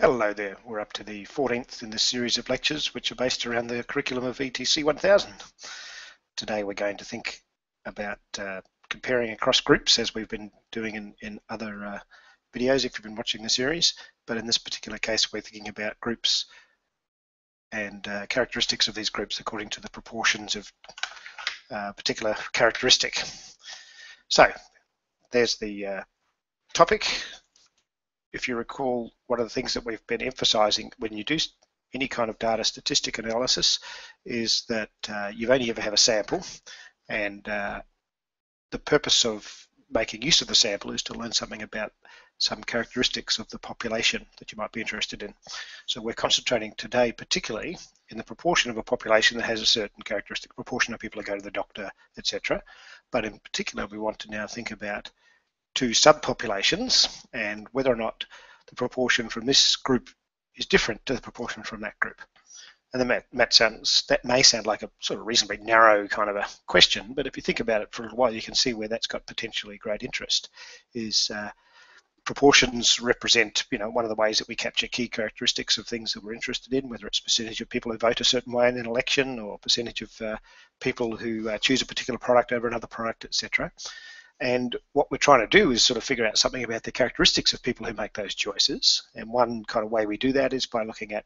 Hello there, we're up to the 14th in this series of lectures which are based around the curriculum of ETC 1000. Today we're going to think about uh, comparing across groups as we've been doing in, in other uh, videos if you've been watching the series, but in this particular case we're thinking about groups and uh, characteristics of these groups according to the proportions of a uh, particular characteristic. So there's the uh, topic, if you recall, one of the things that we've been emphasizing when you do any kind of data statistic analysis is that uh, you only ever have a sample and uh, the purpose of making use of the sample is to learn something about some characteristics of the population that you might be interested in. So we're concentrating today particularly in the proportion of a population that has a certain characteristic, proportion of people who go to the doctor, etc. But in particular, we want to now think about to subpopulations and whether or not the proportion from this group is different to the proportion from that group. And then Matt, Matt sounds, that may sound like a sort of reasonably narrow kind of a question, but if you think about it for a while, you can see where that's got potentially great interest. Is uh, proportions represent, you know, one of the ways that we capture key characteristics of things that we're interested in, whether it's percentage of people who vote a certain way in an election or percentage of uh, people who uh, choose a particular product over another product, etc. And what we're trying to do is sort of figure out something about the characteristics of people who make those choices. And one kind of way we do that is by looking at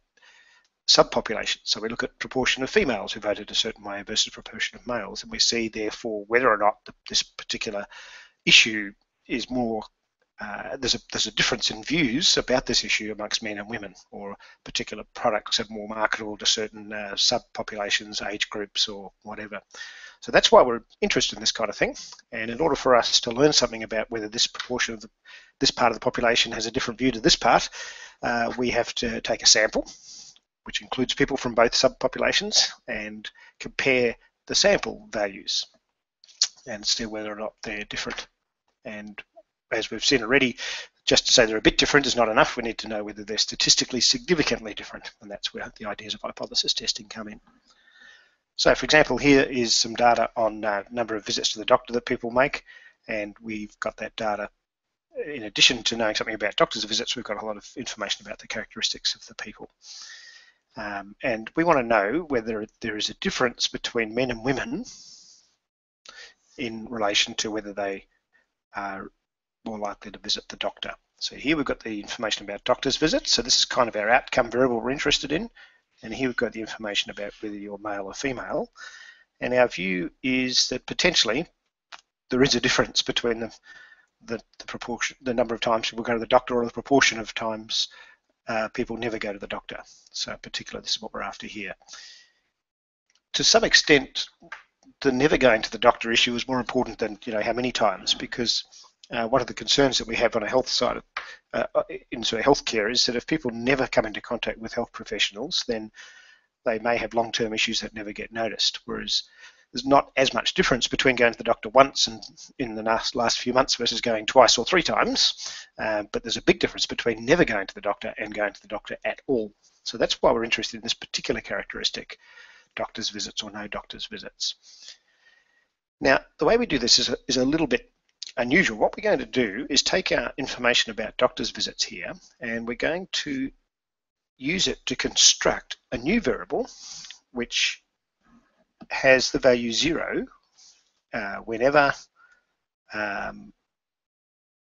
subpopulations. So we look at proportion of females who voted a certain way versus proportion of males, and we see therefore whether or not the, this particular issue is more uh, there's a there's a difference in views about this issue amongst men and women, or particular products are more marketable to certain uh, subpopulations, age groups, or whatever. So that's why we're interested in this kind of thing. And in order for us to learn something about whether this proportion of the, this part of the population has a different view to this part, uh, we have to take a sample, which includes people from both subpopulations, and compare the sample values and see whether or not they're different. And as we've seen already, just to say they're a bit different is not enough. We need to know whether they're statistically significantly different, and that's where the ideas of hypothesis testing come in. So for example, here is some data on uh, number of visits to the doctor that people make, and we've got that data. In addition to knowing something about doctors' visits, we've got a lot of information about the characteristics of the people. Um, and we want to know whether there is a difference between men and women in relation to whether they are more likely to visit the doctor. So here we've got the information about doctor's visits. So this is kind of our outcome variable we're interested in. And here we've got the information about whether you're male or female. And our view is that potentially there is a difference between the, the, the proportion, the number of times people go to the doctor or the proportion of times uh, people never go to the doctor. So in particular, this is what we're after here. To some extent, the never going to the doctor issue is more important than you know how many times because uh, one of the concerns that we have on a health side of, uh, uh, in sort of healthcare is that if people never come into contact with health professionals, then they may have long-term issues that never get noticed. Whereas there's not as much difference between going to the doctor once and in the last, last few months versus going twice or three times. Uh, but there's a big difference between never going to the doctor and going to the doctor at all. So that's why we're interested in this particular characteristic, doctor's visits or no doctor's visits. Now, the way we do this is a, is a little bit unusual. What we're going to do is take our information about doctor's visits here and we're going to use it to construct a new variable which has the value zero uh, whenever um,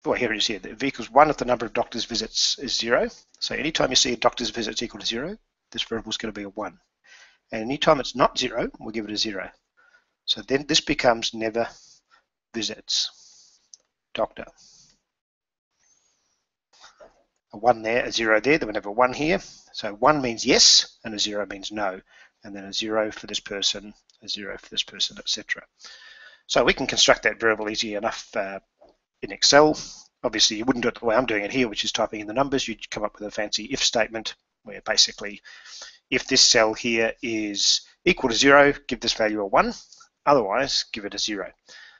well here it is here, v equals one if the number of doctor's visits is zero. So anytime you see a doctor's visits equal to zero, this variable is going to be a one. And anytime it's not zero, we'll give it a zero. So then this becomes never visits doctor. A 1 there, a 0 there, then we have a 1 here. So 1 means yes, and a 0 means no. And then a 0 for this person, a 0 for this person, etc. So we can construct that variable easy enough uh, in Excel. Obviously, you wouldn't do it the way I'm doing it here, which is typing in the numbers. You'd come up with a fancy if statement where basically if this cell here is equal to 0, give this value a 1. Otherwise, give it a 0.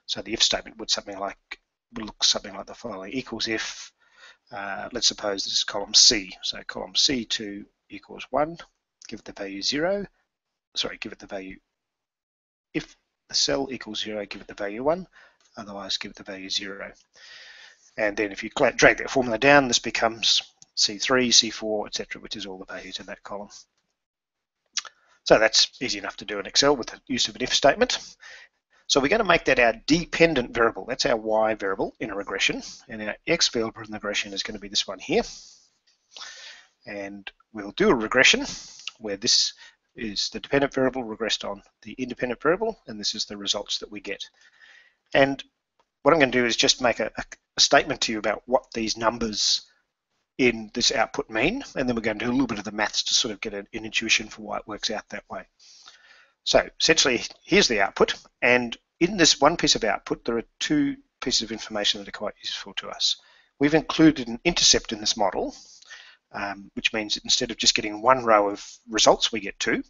So the if statement would something like will look something like the following. Equals if, uh, let's suppose this is column C. So column C2 equals 1, give it the value 0. Sorry, give it the value, if the cell equals 0, give it the value 1. Otherwise, give it the value 0. And then if you drag that formula down, this becomes C3, C4, etc., which is all the values in that column. So that's easy enough to do in Excel with the use of an if statement. So we're going to make that our dependent variable. That's our y variable in a regression. And our x variable in the regression is going to be this one here. And we'll do a regression where this is the dependent variable regressed on the independent variable, and this is the results that we get. And what I'm going to do is just make a, a statement to you about what these numbers in this output mean, and then we're going to do a little bit of the maths to sort of get an, an intuition for why it works out that way. So essentially, here's the output, and in this one piece of output, there are two pieces of information that are quite useful to us. We've included an intercept in this model, um, which means that instead of just getting one row of results, we get two.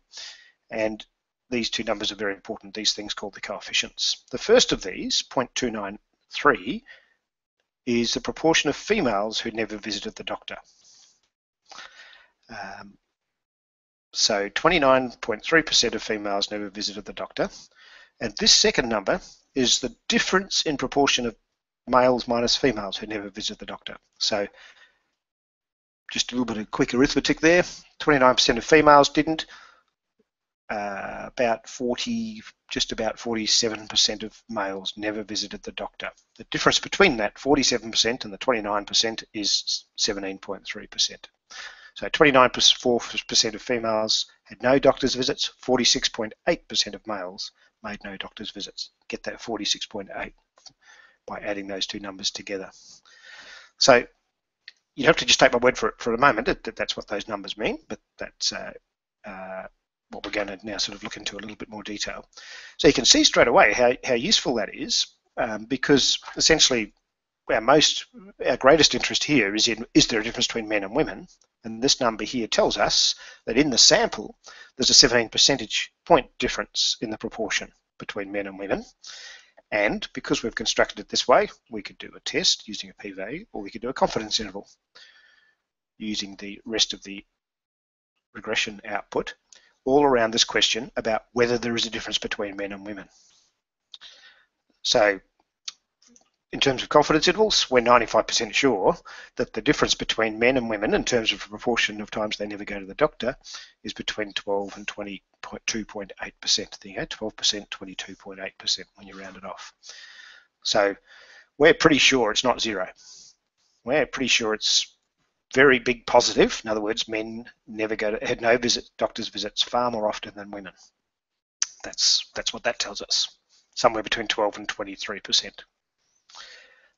And these two numbers are very important, these things called the coefficients. The first of these, 0.293, is the proportion of females who never visited the doctor. Um, so 29.3% of females never visited the doctor. And this second number is the difference in proportion of males minus females who never visit the doctor. So just a little bit of quick arithmetic there. 29% of females didn't. Uh, about 40, just about 47% of males never visited the doctor. The difference between that 47% and the 29% is 17.3%. So 29.4% of females had no doctor's visits, 46.8% of males made no doctor's visits. Get that 46.8 by adding those two numbers together. So you'd have to just take my word for it for a moment that that's what those numbers mean, but that's uh, uh, what we're going to now sort of look into a little bit more detail. So you can see straight away how, how useful that is um, because essentially our most our greatest interest here is in is there a difference between men and women and this number here tells us that in the sample there's a 17 percentage point difference in the proportion between men and women and because we've constructed it this way we could do a test using a p-value or we could do a confidence interval using the rest of the regression output all around this question about whether there is a difference between men and women. So in terms of confidence intervals, we're 95% sure that the difference between men and women in terms of proportion of times they never go to the doctor is between 12 and 22.8%. There you go, 12%, 22.8% when you round it off. So we're pretty sure it's not zero. We're pretty sure it's very big positive. In other words, men never go to, had no visit, doctor's visits far more often than women. That's, that's what that tells us, somewhere between 12 and 23%.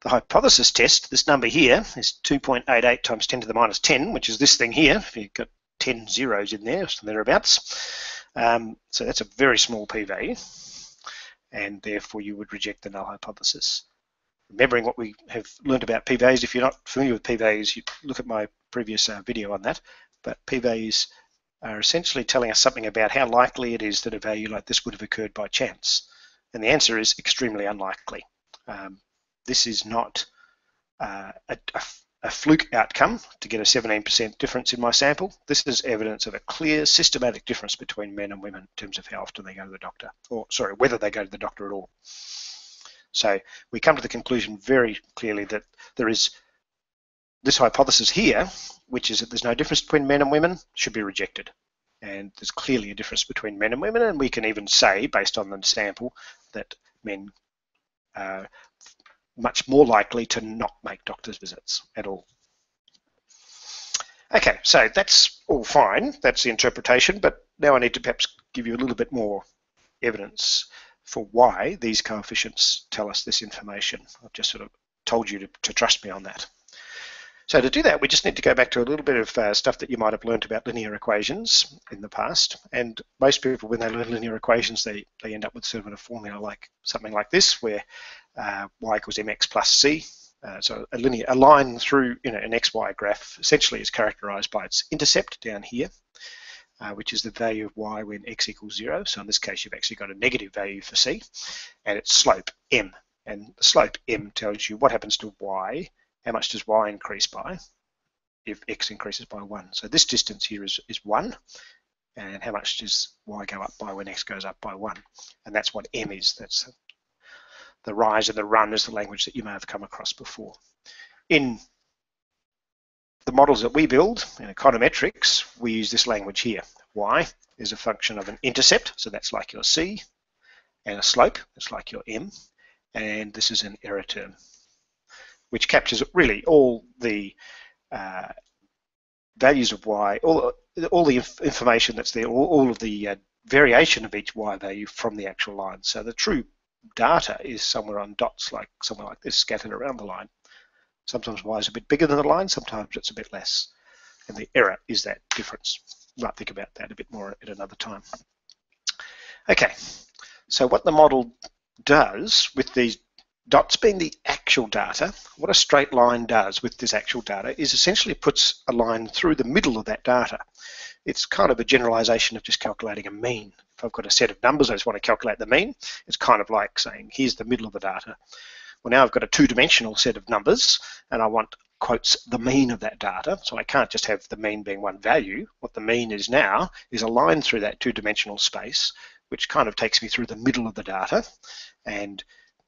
The hypothesis test, this number here is 2.88 times 10 to the minus 10, which is this thing here, if you've got 10 zeros in there, so thereabouts. Um, so that's a very small p-value, and therefore you would reject the null hypothesis. Remembering what we have learned about p-values, if you're not familiar with p-values, you look at my previous uh, video on that, but p-values are essentially telling us something about how likely it is that a value like this would have occurred by chance. And the answer is extremely unlikely. Um, this is not uh, a, a, a, fluke outcome to get a 17% difference in my sample. This is evidence of a clear systematic difference between men and women in terms of how often they go to the doctor, or sorry, whether they go to the doctor at all. So we come to the conclusion very clearly that there is this hypothesis here, which is that there's no difference between men and women, should be rejected. And there's clearly a difference between men and women, and we can even say, based on the sample, that men uh, much more likely to not make doctor's visits at all. Okay, so that's all fine. That's the interpretation, but now I need to perhaps give you a little bit more evidence for why these coefficients tell us this information. I've just sort of told you to, to trust me on that. So to do that, we just need to go back to a little bit of uh, stuff that you might have learned about linear equations in the past. And most people, when they learn linear equations, they, they end up with sort of a formula like something like this, where uh, y equals mx plus c. Uh, so a linear, a line through you know an xy graph essentially is characterized by its intercept down here, uh, which is the value of y when x equals zero. So in this case, you've actually got a negative value for c, and its slope m. And the slope m tells you what happens to y, how much does y increase by if x increases by one. So this distance here is, is one, and how much does y go up by when x goes up by one? And that's what m is. That's the rise and the run is the language that you may have come across before. In the models that we build in econometrics, we use this language here. Y is a function of an intercept, so that's like your C, and a slope, that's like your M, and this is an error term, which captures really all the uh, values of Y, all, all the inf information that's there, all, all of the uh, variation of each Y value from the actual line. So the true data is somewhere on dots, like somewhere like this, scattered around the line. Sometimes Y is a bit bigger than the line, sometimes it's a bit less. And the error is that difference. You might think about that a bit more at another time. Okay, so what the model does with these dots being the actual data, what a straight line does with this actual data is essentially puts a line through the middle of that data. It's kind of a generalization of just calculating a mean. If I've got a set of numbers, I just want to calculate the mean. It's kind of like saying, here's the middle of the data. Well, now I've got a two-dimensional set of numbers, and I want, quotes, the mean of that data. So I can't just have the mean being one value. What the mean is now is a line through that two-dimensional space, which kind of takes me through the middle of the data. And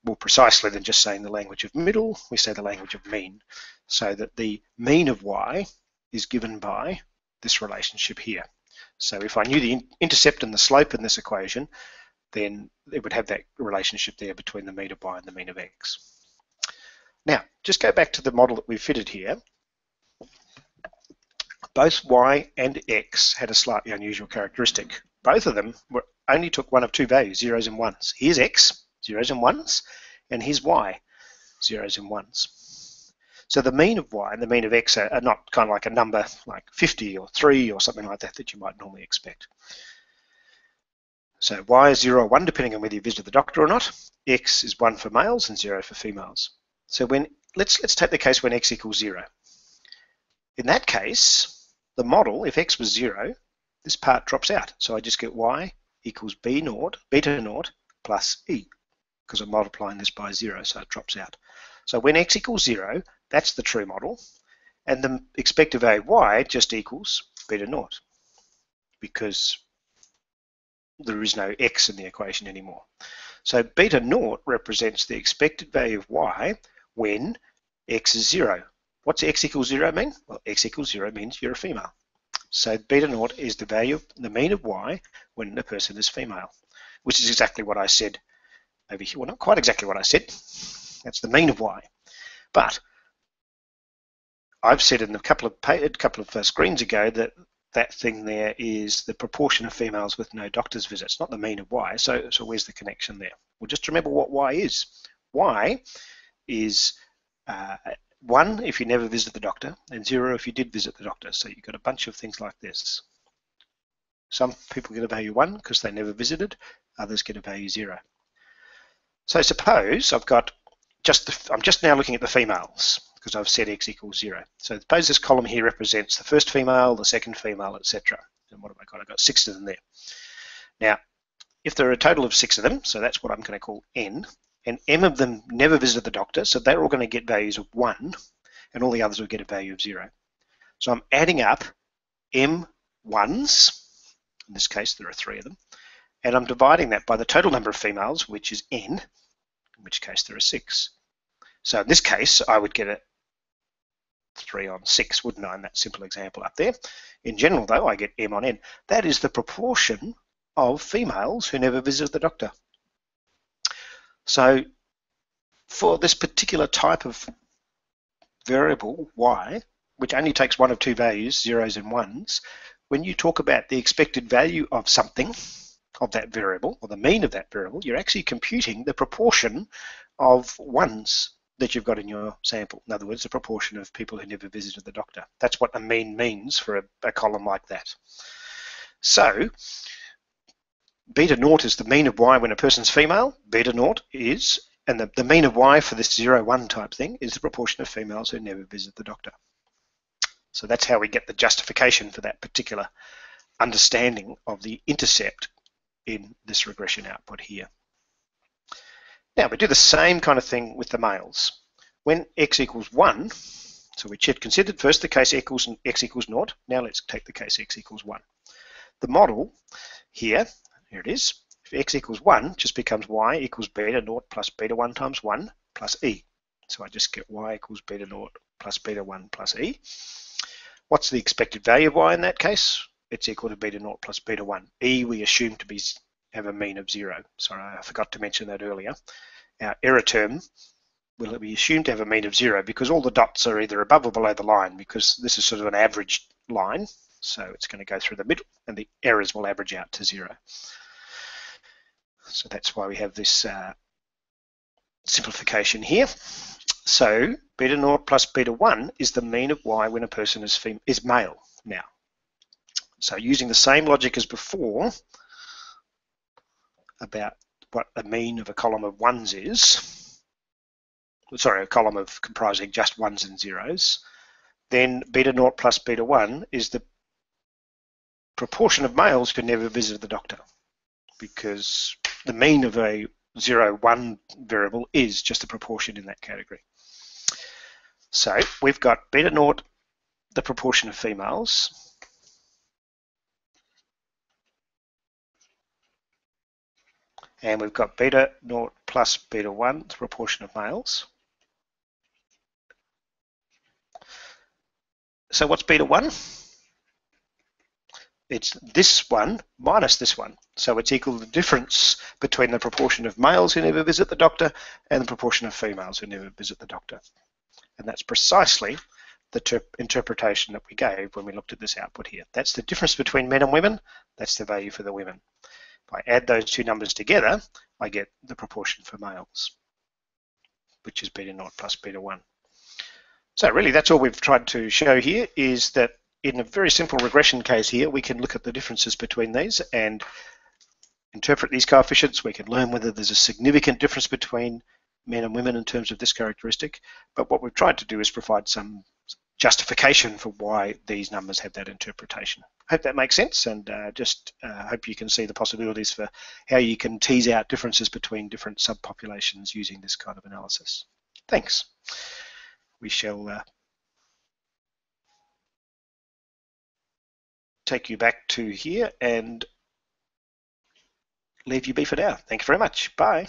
more precisely than just saying the language of middle, we say the language of mean. So that the mean of y is given by this relationship here. So if I knew the intercept and the slope in this equation, then it would have that relationship there between the mean of y and the mean of x. Now, just go back to the model that we fitted here. Both y and x had a slightly unusual characteristic. Both of them were, only took one of two values, zeros and ones. Here's x, zeros and ones, and here's y, zeros and ones. So the mean of y and the mean of x are, are not kind of like a number like 50 or 3 or something like that that you might normally expect. So y is 0 or 1 depending on whether you visit the doctor or not. x is 1 for males and 0 for females. So when let's let's take the case when x equals 0. In that case, the model, if x was 0, this part drops out. So I just get y equals b naught, beta naught plus e because I'm multiplying this by 0, so it drops out. So when x equals 0, that's the true model. And the expected value of y just equals beta naught because there is no x in the equation anymore. So beta naught represents the expected value of y when x is 0. What's x equals 0 mean? Well, x equals 0 means you're a female. So beta naught is the value, the mean of y when a person is female, which is exactly what I said over here. Well, not quite exactly what I said. That's the mean of y. But I've said in a couple of a couple of uh, screens ago that that thing there is the proportion of females with no doctor's visits, not the mean of y. So, so where's the connection there? Well, just remember what y is. y is uh, 1 if you never visit the doctor, and 0 if you did visit the doctor. So you've got a bunch of things like this. Some people get a value 1 because they never visited, others get a value 0. So suppose I've got just the, I'm just now looking at the females because I've set x equals zero. So suppose this column here represents the first female, the second female, etc. And what have I got? I've got six of them there. Now, if there are a total of six of them, so that's what I'm going to call n, and m of them never visited the doctor, so they're all going to get values of one, and all the others will get a value of zero. So I'm adding up m ones, in this case there are three of them, and I'm dividing that by the total number of females, which is n, in which case there are six. So in this case, I would get a 3 on 6, wouldn't I, in that simple example up there. In general, though, I get m on n. That is the proportion of females who never visit the doctor. So for this particular type of variable, y, which only takes one of two values, zeros and ones, when you talk about the expected value of something, of that variable, or the mean of that variable, you're actually computing the proportion of ones that you've got in your sample. In other words, the proportion of people who never visited the doctor. That's what a mean means for a, a column like that. So, beta naught is the mean of y when a person's female. Beta naught is, and the, the mean of y for this 0, 1 type thing is the proportion of females who never visit the doctor. So that's how we get the justification for that particular understanding of the intercept in this regression output here. Now we do the same kind of thing with the males. When x equals 1, so we considered first the case equals x equals 0. Now let's take the case x equals 1. The model here, here it is, if x equals 1 just becomes y equals beta naught plus beta 1 times 1 plus e. So I just get y equals beta naught plus beta 1 plus e. What's the expected value of y in that case? It's equal to beta naught plus beta 1. E we assume to be have a mean of 0. Sorry, I forgot to mention that earlier. Our error term will be assumed to have a mean of 0 because all the dots are either above or below the line because this is sort of an average line. So it's going to go through the middle and the errors will average out to 0. So that's why we have this uh, simplification here. So beta naught plus beta 1 is the mean of y when a person is, is male now. So using the same logic as before about what the mean of a column of ones is, sorry, a column of comprising just ones and zeros, then beta naught plus beta 1 is the proportion of males who never visit the doctor because the mean of a 0, 1 variable is just a proportion in that category. So we've got beta naught, the proportion of females, and we've got beta naught plus beta 1, the proportion of males. So what's beta 1? It's this one minus this one. So it's equal to the difference between the proportion of males who never visit the doctor and the proportion of females who never visit the doctor. And that's precisely the interpretation that we gave when we looked at this output here. That's the difference between men and women. That's the value for the women. If I add those two numbers together, I get the proportion for males, which is beta naught plus beta 1. So really that's all we've tried to show here is that in a very simple regression case here, we can look at the differences between these and interpret these coefficients. We can learn whether there's a significant difference between men and women in terms of this characteristic. But what we've tried to do is provide some justification for why these numbers have that interpretation. Hope that makes sense and uh, just uh, hope you can see the possibilities for how you can tease out differences between different subpopulations using this kind of analysis. Thanks. We shall uh, take you back to here and leave you be for now. Thank you very much. Bye.